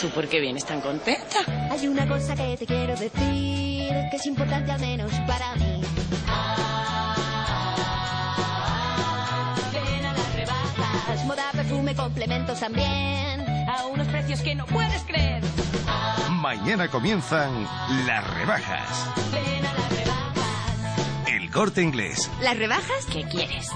¿Tú por qué vienes tan contenta? Hay una cosa que te quiero decir, que es importante al menos para mí. Ven a las rebajas, moda, perfume, complementos también, a unos precios que no puedes creer. Mañana comienzan las rebajas. Ven a las rebajas. El corte inglés. ¿Las rebajas? ¿Qué quieres?